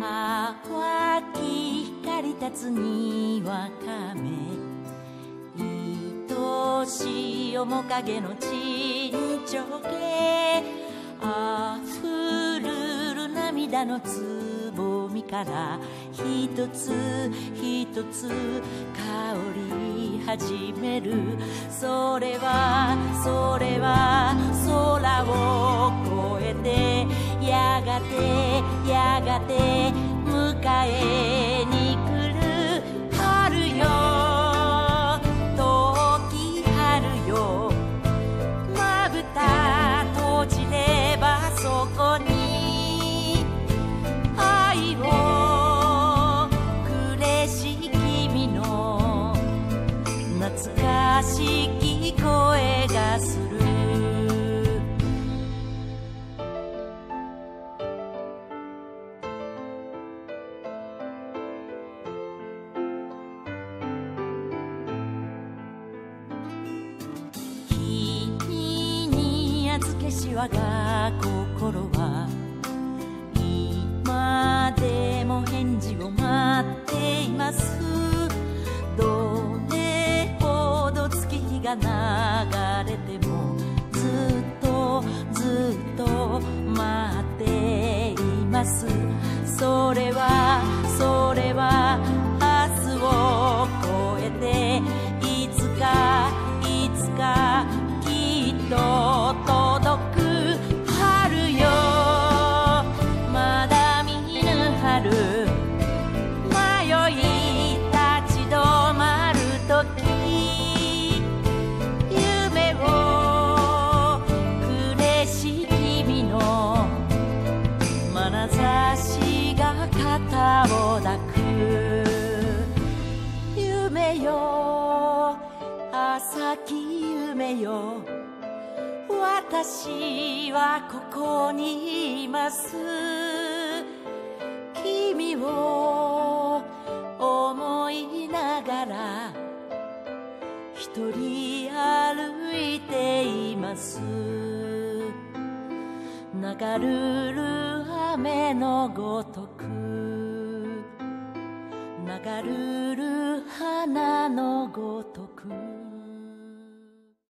淡き光立つにわかめ愛しい面影の地にちょけあふるる涙のつぼみから一つ一つ香り始める。それはそれは空を越えてやがてえに来る。春よ。遠き春よ。まぶた閉じればそこに。愛をくれし君の懐かしきにしわが心は今でも返事を待っています。どれほど月日が流れてもずっとずっと肩を抱く夢よ浅き夢よ。私はここにいます。君を思いながら。一人歩いています。流るる雨のごとく。流るる花のごとく。